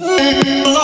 Oh.